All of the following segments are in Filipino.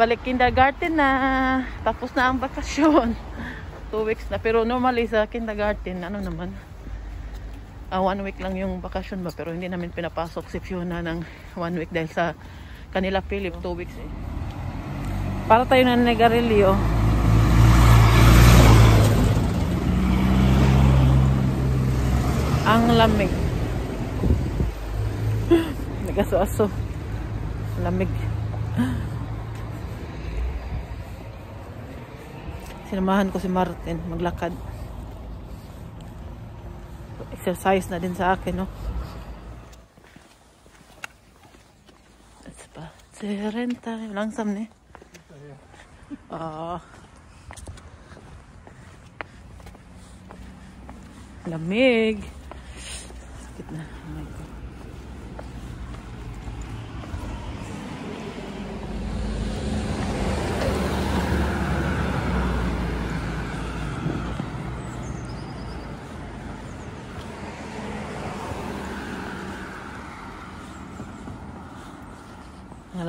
Balik kindergarten na. Tapos na ang bakasyon. Two weeks na. Pero normally sa kindergarten, ano naman, ah, one week lang yung bakasyon ba. Pero hindi namin pinapasok si Fiona ng one week dahil sa kanila Philip, two weeks eh. Para tayo na negarilyo. Ang lamig. Nagaso-aso. Lamig. Sinamahan ko si Martin maglakad. Exercise na din sa akin, no? That's pa. Serenta. Langsam, ne? Ah. Lamig. Sakit na. Oh my God.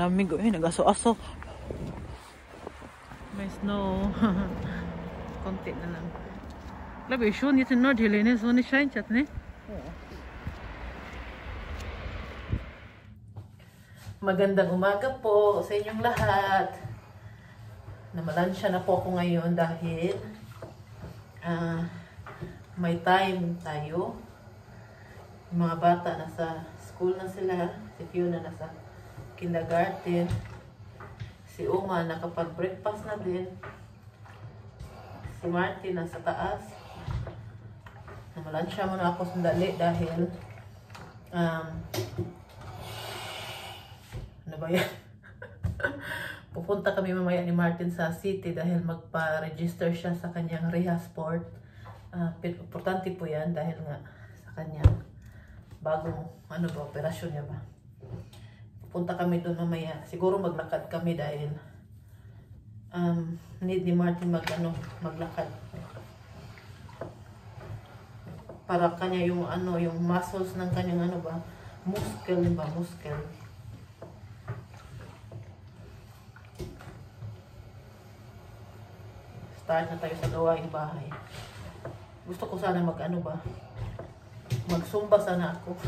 Malamig eh, nag-aso-aso. May snow. Konti na lang. Labi, schon jetzt in Nordhelene, Sonne scheint jetzt, ne? Magandang umaga po sa inyong lahat. Namalansya na po ako ngayon dahil ah, may time tayo. Yung mga bata nasa school na sila. Si Fiona nasa kindergarten. Si Uma nakapag-breakfast na din. Si Martin nasa taas. Namalansya muna ako sandali dahil um, ano ba yan? Pupunta kami mamaya ni Martin sa city dahil magpa-register siya sa kanyang Reha Sport. Ah, importante po yan dahil nga sa kanyang bagong ano ba, operasyon niya ba. Pupunta kami doon mamaya. Siguro maglakad kami dahil um, need ni Martin mag, ano, maglakad. Para kanya yung ano, yung muscles ng kanyang ano ba, muscle ba, muscle. Start na tayo sa gawaing bahay. Gusto ko sana mag ano ba, magsumba sana ako.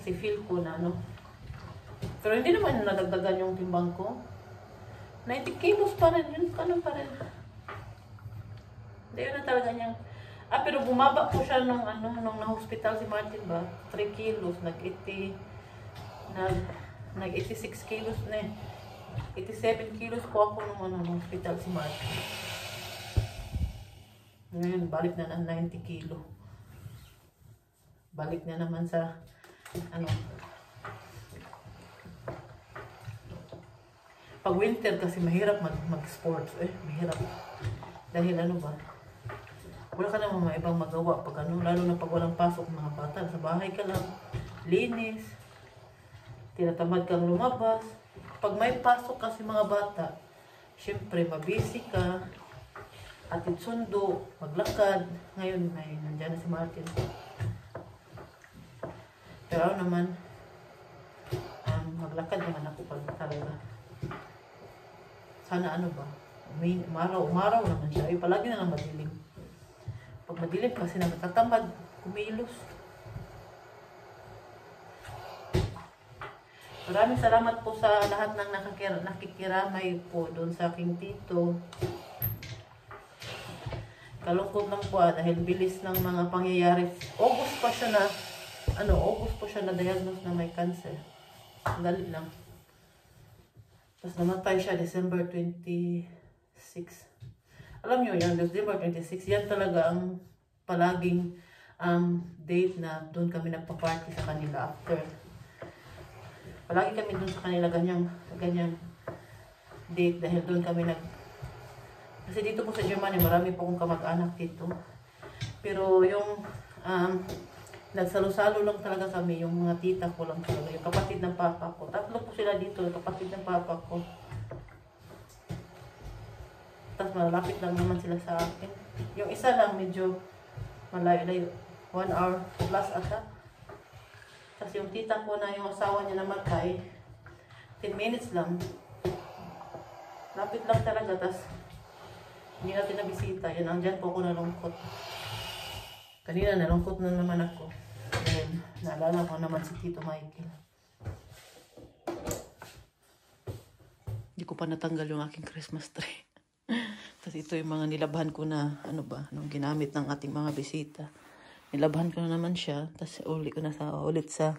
Kasi feel ko na ano. Pero hindi naman nadagdagan yung timbang ko. 90 kilos pa rin yun. Ano pa rin? Hindi yun na talaga niyang... Ah, pero bumaba po siya nung ano, nung na-hospital si Martin ba? 3 kilos, nag-80... Nag, nag-86 kilos na eh. 87 kilos po ako nung ano, na-hospital si Martin. Ngayon, balik na ng 90 kilo. Balik na naman sa, ano, pag winter kasi mahirap mag, mag-sports eh, mahirap. Dahil ano ba, wala ka naman mga ibang magawa pag ano, lalo na pag walang pasok mga bata. Sa bahay ka lang, linis, tinatamad kang lumabas. Pag may pasok kasi mga bata, syempre mabisi ka, atid sundo, maglakad. Ngayon, may nandiyan na si Martin. Pero ano naman, um, maglakad naman ako pag talaga. Sana ano ba, may umaraw, umaraw naman siya. Ay, palagi na lang madilim. Pag madilim kasi nagtatamad, kumilos. Maraming salamat po sa lahat ng nakakira, nakikiramay po doon sa aking tito. Kalungkot lang po ah, dahil bilis ng mga pangyayari. August pa siya na, ano, August po siya na diagnose na may cancer. Dali lang. Tapos namatay siya December 26. Alam nyo yan, December 26, yan talaga ang palaging um, date na doon kami nagpa-party sa kanila after. Palagi kami doon sa kanila ganyang, ganyang date dahil doon kami nag kasi dito po sa Germany, marami po akong kamag-anak dito. Pero yung um, nagsalo-salo lang talaga kami, yung mga tita ko lang talaga, yung kapatid ng papa ko. Tatlo po sila dito, yung kapatid ng papa ko. Tapos malapit lang naman sila sa akin. Yung isa lang medyo malayo-layo. One hour plus ata. Tapos yung tita ko na yung asawa niya namatay, 10 minutes lang. Lapit lang talaga, tapos hindi natin nabisita. Yan, andyan po ako nalungkot. Kanina nalungkot na naman ako. Dahil naalala ko naman si Tito Michael. Hindi ko pa natanggal yung aking Christmas tree. Tapos ito yung mga nilabhan ko na, ano ba, nung ginamit ng ating mga bisita. Nilabhan ko na naman siya. Tapos uli ko na sa, ulit sa,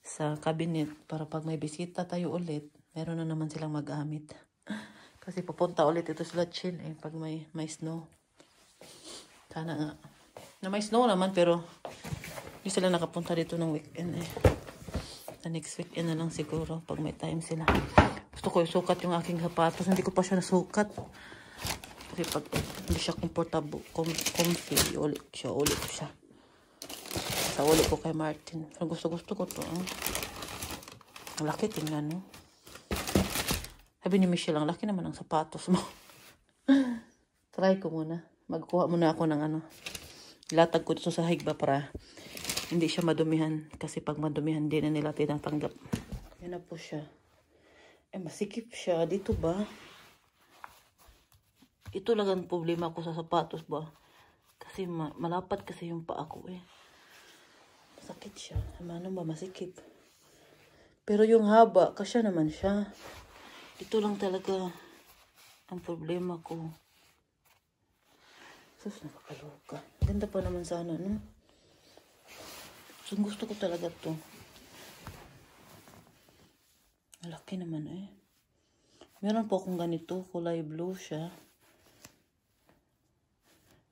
sa cabinet para pag may bisita tayo ulit, meron na naman silang magamit. Kasi pupunta ulit ito sila chill eh, pag may, may snow. Sana nga. Na may snow naman, pero hindi sila nakapunta dito ng weekend eh. Sa next weekend na lang siguro, pag may time sila. Gusto ko isukat yung aking sapatos. Hindi ko pa siya nasukat. Kasi pag hindi siya comfortable, com comfy, ulit siya, ulit siya. Sa ulit ko kay Martin. Pero gusto gusto ko to. Eh. Ang laki tingnan, no? Sabi ni Michelle, ang laki naman ng sapatos mo. Try ko muna. Magkuha muna ako ng ano. Ilatag ko dito sa higba para hindi siya madumihan. Kasi pag madumihan, hindi na nila tinatanggap. Yan na po siya. Eh, masikip siya. Dito ba? Ito lang ang problema ko sa sapatos ba? Kasi ma malapat kasi yung paa ko eh. Sakit siya. Ano ba? Masikip. Pero yung haba, kasya naman siya. Ito lang talaga ang problema ko. Sus, nakakaloka. Ganda pa naman sana, no? So, gusto ko talaga to. Malaki naman eh. Meron po akong ganito. Kulay blue siya.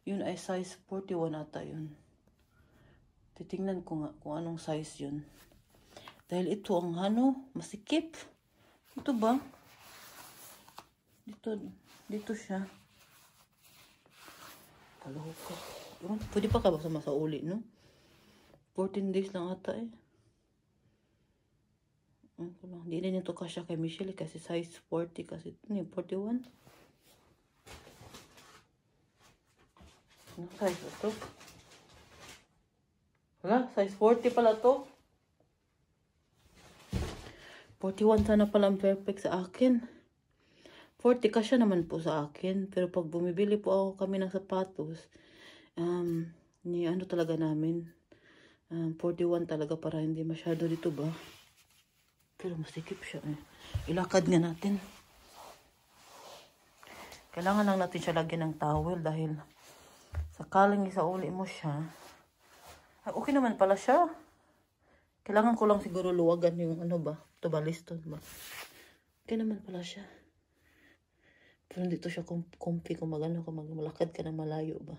Yun ay size 41 ata yun. Titingnan ko nga kung anong size yun. Dahil ito ang ano, masikip. Ito ba? Dito, dito siya. Kaloka. Oh, pwede pa ka ba sa uli, no? 14 days lang ata eh. Ano Hindi na nito kasya kay Michelle kasi size 40 kasi ito ano 41. Ano size ito? Wala, size 40 pala to. 41 sana pala ang perfect sa akin. 40 kasya naman po sa akin. Pero pag bumibili po ako kami ng sapatos, um, ni ano talaga namin, um, 41 talaga para hindi masyado dito ba. Pero masikip siya eh. Ilakad nga natin. Kailangan lang natin siya lagyan ng towel dahil sakaling uli mo siya. Ay, okay naman pala siya. Kailangan ko lang siguro luwagan yung ano ba, tubaliston ba. Okay naman pala siya. Pero dito siya comfy kung magano ka magmalakad ka na malayo ba.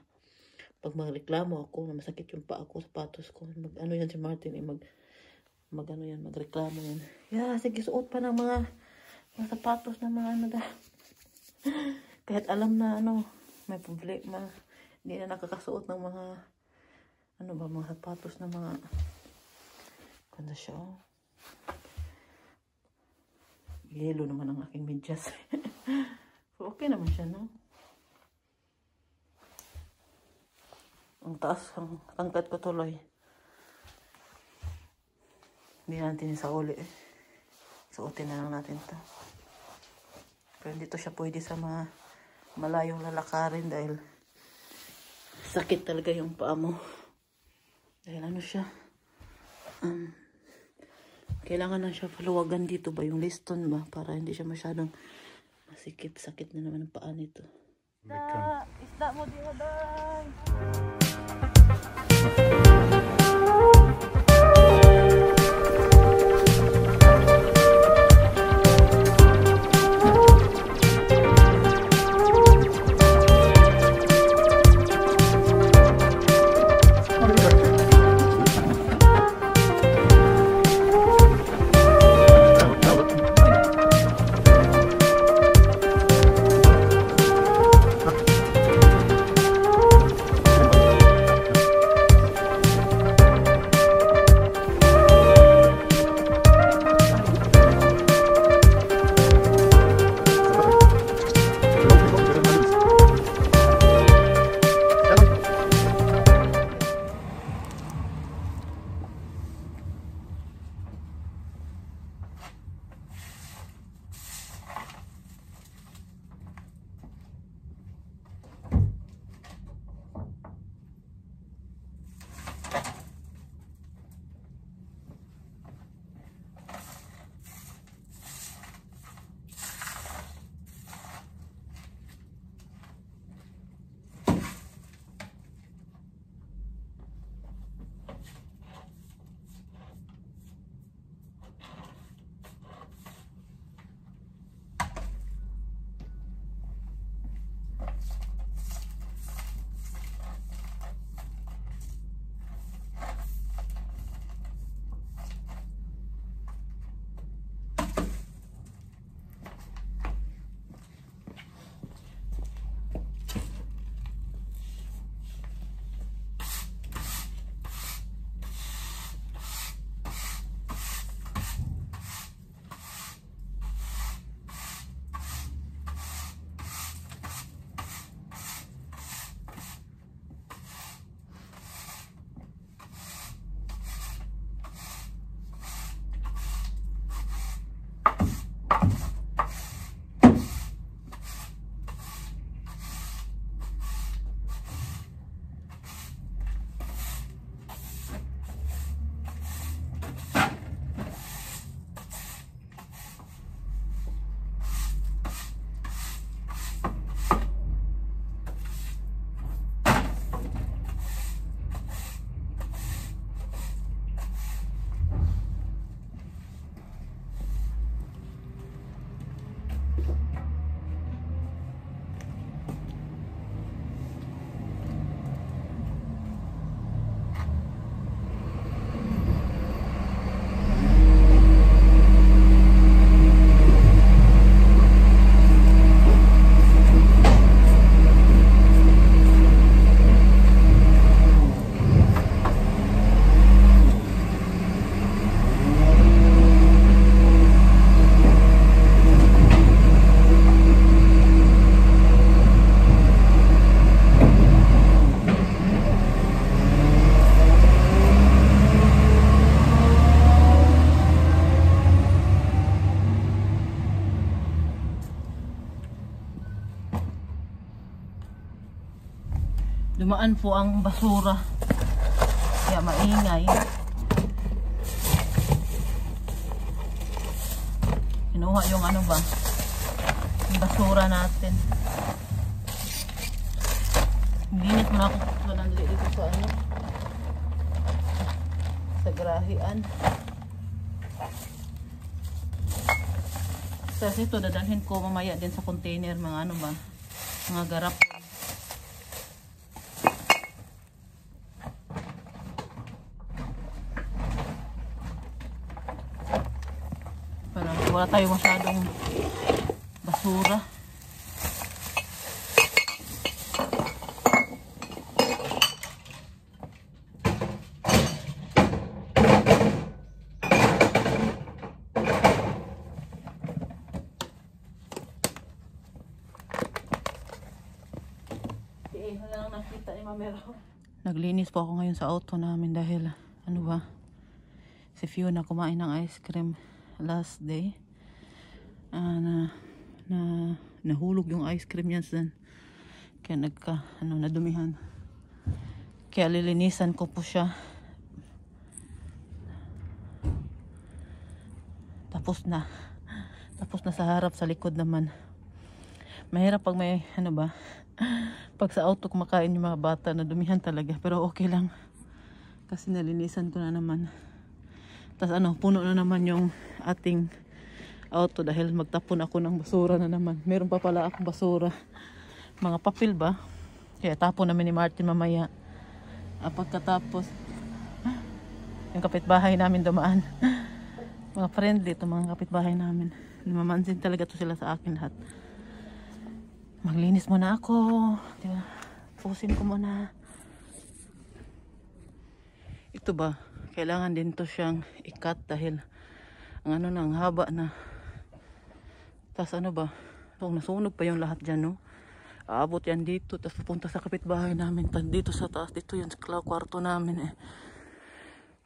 Pag magreklamo ako na masakit yung paa ko, sapatos ko, mag ano yan si Martin eh, mag mag ano yan, magreklamo yan. Yeah, sige, suot pa ng mga, mga sapatos na mga ano da. Kahit alam na ano, may problema, hindi na nakakasuot ng mga ano ba, mga sapatos na mga kanda siya oh. Yelo naman ang aking medyas. okay naman siya, no? Ang taas, ang tangkat ko tuloy. Hindi natin sa uli eh. Suotin na lang natin to. Pero dito siya pwede sa mga malayong lalakarin dahil sakit talaga yung paa mo. Dahil ano siya, um, kailangan na siya paluwagan dito ba, yung liston ba, para hindi siya masyadong Masikip, sakit na naman ang paa nito. Isda! Isda mo di próxima. Dumaan po ang basura. Kaya maingay. Kinuha yung ano ba? Yung basura natin. Linis mo na ako nandali dito sa ano. Sa grahian. Kasi ito, dadalhin ko mamaya din sa container, mga ano ba, mga garap. Para wala tayo masyadong basura. Naglinis po ako ngayon sa auto namin dahil ano ba? Si Fiona kumain ng ice cream last day. Na, na nahulog yung ice cream niya sa kaya nagka ano nadumihan. Kaya lilinisan ko po siya. Tapos na. Tapos na sa harap sa likod naman. Mahirap pag may ano ba? Pag sa auto kumakain yung mga bata na dumihan talaga. Pero okay lang. Kasi nalinisan ko na naman. Tapos ano, puno na naman yung ating auto dahil magtapon ako ng basura na naman. Meron pa pala akong basura. Mga papel ba? Kaya tapon namin ni Martin mamaya. Ah, pagkatapos, yung kapitbahay namin dumaan. mga friendly to mga kapitbahay namin. Namamansin talaga to sila sa akin lahat. Maglinis muna ako. Diba? Pusin ko muna. Ito ba? Kailangan din to siyang ikat dahil ang ano na, ang haba na. Tapos ano ba? So, nasunog pa yung lahat dyan, no? Aabot yan dito, tapos pupunta sa kapitbahay namin. Tapos dito sa taas, dito yung kwarto namin, eh.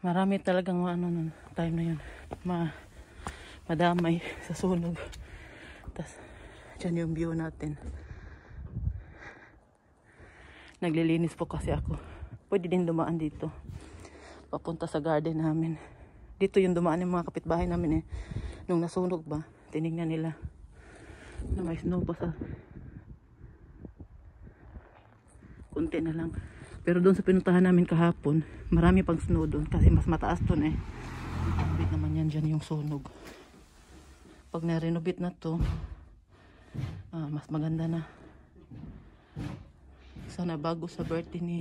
Marami talagang ano nun, time na yun. Ma, madamay sa sunog. Tapos, dyan yung view natin. Naglilinis po kasi ako. Pwede din dumaan dito. Papunta sa garden namin. Dito yung dumaan ng mga kapitbahay namin eh. Nung nasunog ba, tinignan nila na may snow pa sa kunti na lang. Pero doon sa pinuntahan namin kahapon, marami pang snow doon kasi mas mataas doon eh. Wait naman yan dyan yung sunog. Pag na-renovate na to, ah, mas maganda na. Sana bago sa birthday ni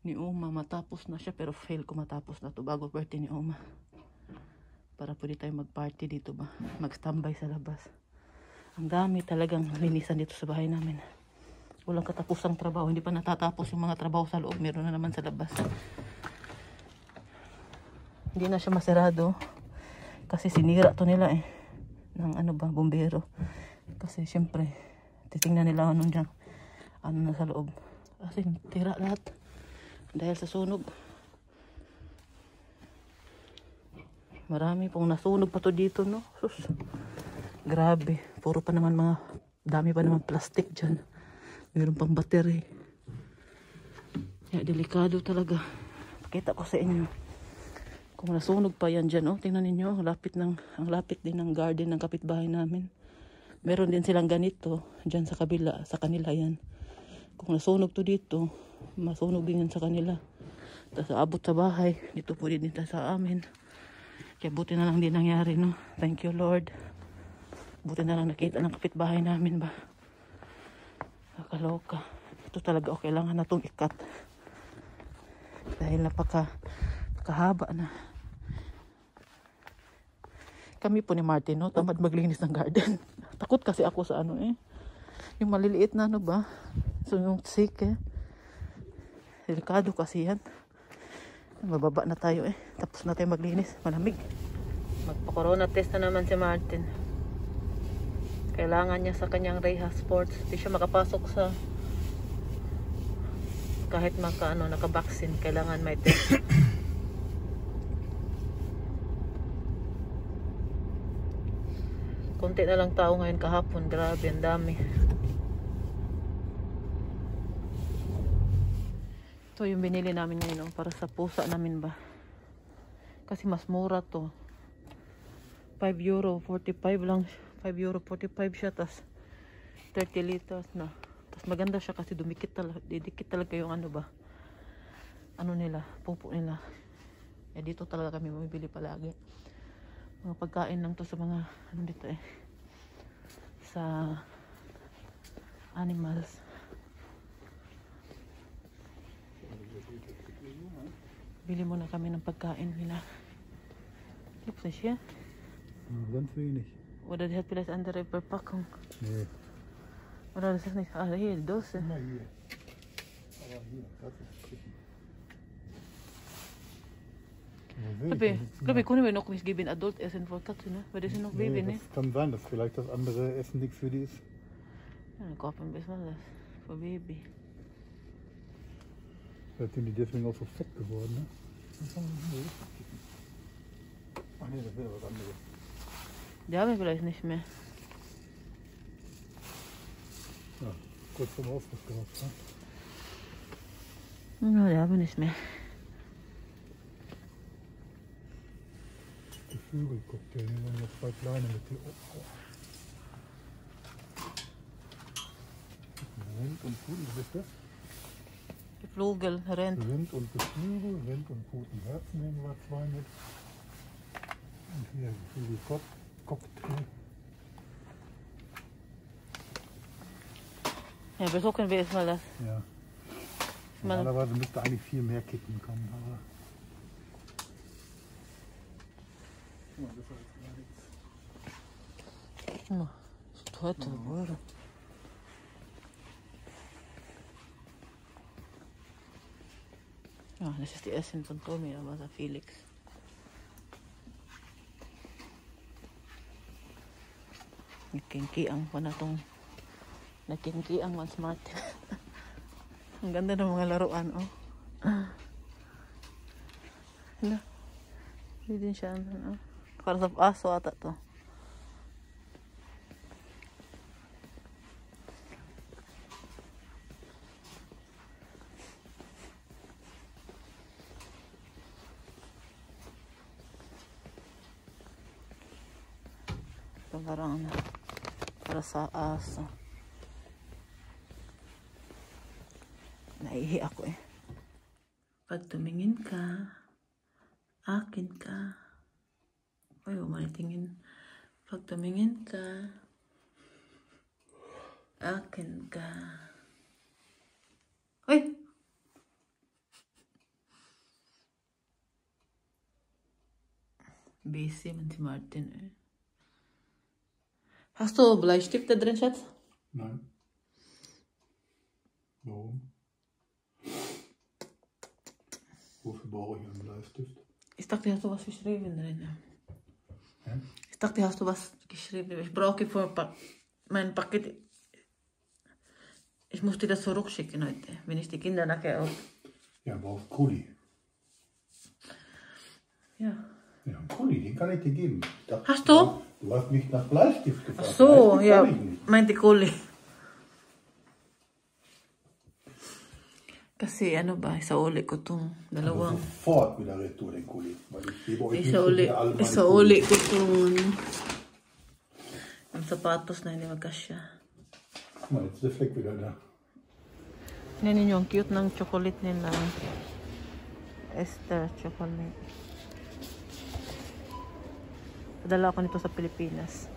ni Uma matapos na siya pero fail ko matapos na to bago birthday ni Uma. Para pwede tayo mag-party dito ba? Mag-standby sa labas. Ang dami talagang linisan dito sa bahay namin. Walang katapusang trabaho. Hindi pa natatapos yung mga trabaho sa loob. Meron na naman sa labas. Hindi na siya masarado. Kasi sinira to nila eh. Ng ano ba, bombero. Kasi syempre, titingnan nila anong dyan. Ano na sa loob. Kasi tira lahat. Dahil sa sunog. Marami pong nasunog pa to dito, no? Sus. Grabe. Puro pa naman mga, dami pa naman plastic dyan. Meron pang battery. Kaya delikado talaga. Pakita ko sa inyo. Kung nasunog pa yan dyan, oh, tingnan ninyo, ang lapit, ng, ang lapit din ng garden ng kapitbahay namin. Meron din silang ganito, dyan sa kabila, sa kanila yan. Kung nasunog to dito, masunog din yan sa kanila. Tapos abot sa bahay, dito po din dito sa amin. Kaya buti na lang din nangyari, no? Thank you, Lord. Buti na lang nakita ng kapitbahay namin ba. Nakaloka. Ito talaga okay lang na itong ikat. Dahil napaka kahaba na. Kami po ni Martin, no? Tamad maglinis ng garden. Takot kasi ako sa ano eh. Yung maliliit na ano ba? So yung sick eh. Delikado kasi yan. Mababa na tayo eh. Tapos na tayo maglinis. Malamig. Magpa-corona test na naman si Martin. Kailangan niya sa kanyang Reha Sports. Hindi siya makapasok sa kahit maka ano, naka-vaccine. Kailangan may test. Kunti na lang tao ngayon kahapon. Grabe, ang dami. Ito yung binili namin ngayon oh, para sa pusa namin ba. Kasi mas mura to. 5 euro, 45 lang. 5 euro, 45 siya. tas 30 liters na. tas maganda siya kasi dumikit talaga. Didikit talaga yung ano ba. Ano nila, pupo nila. Eh dito talaga kami bumibili palagi. Mga pagkain lang to sa mga ano dito eh. Sa animals. Bili muna kami ng pagkain nila. Gibt's nicht hier? Ja, ganz wenig. Oder die hat vielleicht andere Verpackung. Nee. Oder das ist nicht. Ah, hier, die Dose. Immer hier. Aber hier, das ist Baby, glaube, können wir noch nicht geben Adultessen für Katzen, ne? Weil das sind noch nee, Baby, ne? kann sein, dass vielleicht das andere Essen nichts für die ist. Ja, dann kaufen wir was für Baby. Vielleicht sind die deswegen auch so fett geworden, ne? Ach nee, das wäre was anderes. Die hebben we vielleicht nicht mehr. Ja, kurz vom Ausfluss gehabt, ne? Ja, die hebben we nicht mehr. Die Vögelcocktail, hier waren noch zwei kleine mit die. Rind und Pudel, was ist das? Rent. Rind und Geflügel, Rind und Putenherzen nehmen wir zwei mit. Und hier Cocktail. Ja, besuchen wir erstmal das. Ja. Normalerweise müsste eigentlich viel mehr Kicken kommen, aber. Guck mal, das ist gar nichts. Guck mal, teute Röhre. Ja, das ist die erste von Tommy, aber Felix. Nagkingkiang pa na tong Nagkingkiang man smart. Ang ganda ng mga laruan, oh. Hala. Hindi din siya, ano, oh. Para sa aso ata to. Parang ano, para sa aso. Naihi ako eh. Pag tumingin ka, akin ka. Ay, umalitingin. Pag tumingin ka, akin ka. Ay! Busy man si Martin eh. Hast du Bleistifte drin, Schatz? Nein. Warum? Wofür brauche ich einen Bleistift? Ich dachte, hast du was geschrieben drin. Hä? Ich dachte, hast du was geschrieben. Ich brauche für pa mein Paket. Ich musste das zurückschicken heute, wenn ich die Kinder nachher auch. Ja, brauchst Kuli. Ja. Ja, Kuli, den kann ich dir geben. Dachte, Hast du? Du hast mich nach Bleistift gefragt. Ach so, Bleistift ja. Meinte Kuli. Kasi ano ba, isa uli ko itong Also dalawang. sofort wieder retour den Kuli. Weil ich gebe euch Isa nicht uli, wieder alle meine isa Kuli. uli ko itong ang sapatos na hindi magkasya. Mal, jetzt ist der Fleck wieder da. Tingnan ninyo, ang cute ng chocolate nila. Esther chocolate. Padala ako nito sa Pilipinas.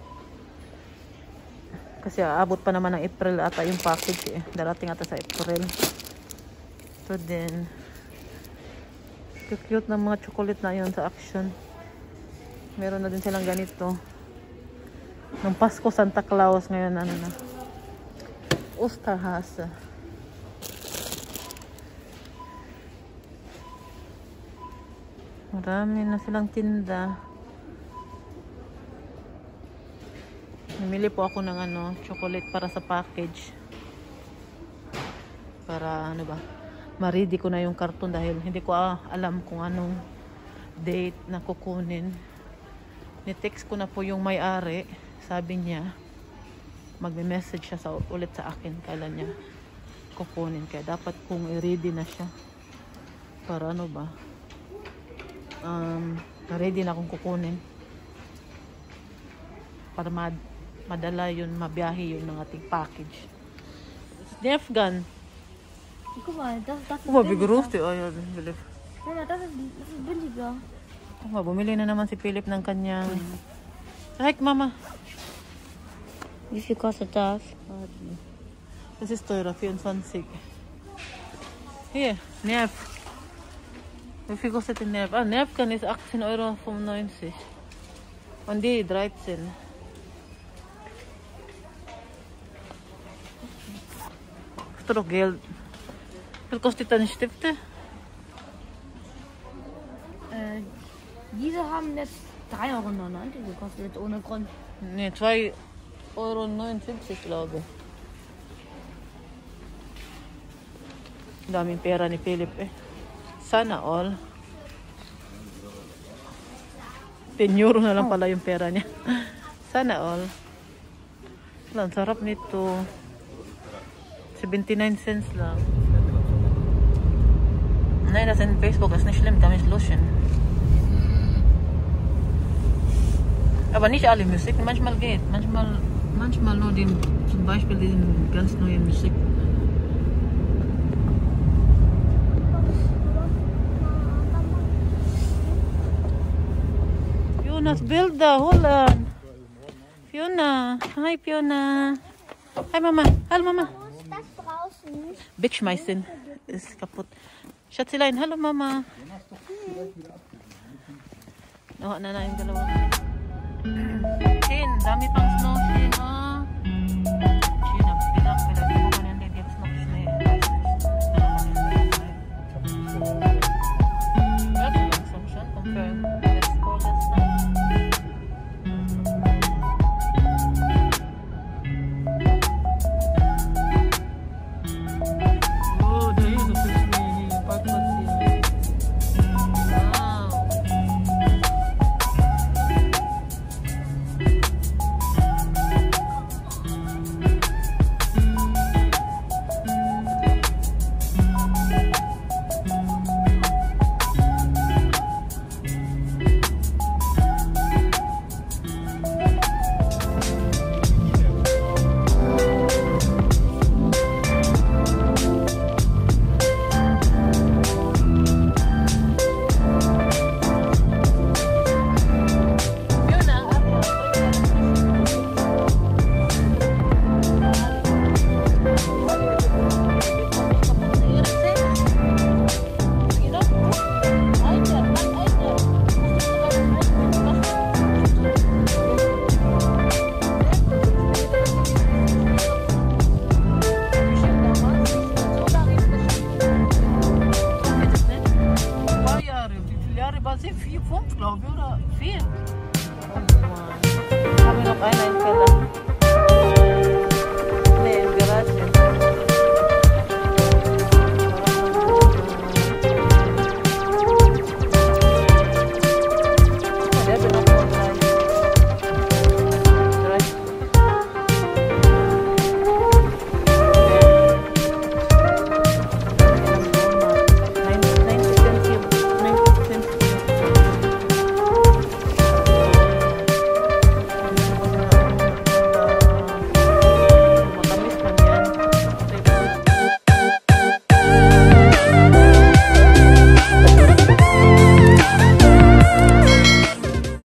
Kasi aabot pa naman ng April ata yung package eh. Darating ata sa April. Ito din. Cute ng mga chocolate na yun sa Action. Meron na din silang ganito. Nung Pasko, Santa Claus ngayon, ano na. Osterhase. Marami na silang tinda. Namili po ako ng ano, chocolate para sa package. Para ano ba, ma-ready ko na yung karton dahil hindi ko ah, alam kung anong date na kukunin. Ni-text ko na po yung may-ari. Sabi niya, magme-message siya sa, ulit sa akin kailan niya kukunin. Kaya dapat kung i-ready na siya. Para ano ba? Um, ready na akong kukunin. Para mad madala yun, mabiyahe yun ng ating package. Nerf gun. Oh, groß die Eier sind, Philipp. Mama, das ist, das ist billiger. Oh, bumili na naman si Philip ng kanyang... Like, mama. Wie viel kostet das? Das ist teurer, 24. Hier, Nerv. Wie viel kostet der Nerv? Ah, Nervkan ist 18,95 Euro. Und die 13. Doch Geld. Viel kostet deine Stifte? Äh, diese haben jetzt 3,99 Euro gekostet, ohne Grund. Ne, 2,79 Euro, glaube ich. Daming pera ni Philip eh. Sana all. 10 euro na lang pala yung pera niya. Sana all. Ang sarap nito. 79 cents lang. Nein, das in Facebook ist nicht schlimm, damit ist Lotion. Aber nicht alle Musik, manchmal geht. Manchmal, manchmal nur den, zum Beispiel den ganz neuen Musik. Fiona's Bilder, Holland. Fiona. Hi, Fiona. Hi, Mama. Hallo, Mama. Wegschmeißen. Ist kaputt. Schatzelein, hallo, Mama. Oh, na na yung dalawa. Chin, dami pang snow, Chin, oh. Chin, ang bilang pala. Di mo man hindi snow, Chin. That's langsam schon, Rumpf, glaube ich, oder? Fehlt. Oh Mann. Haben wir noch einen entfernt?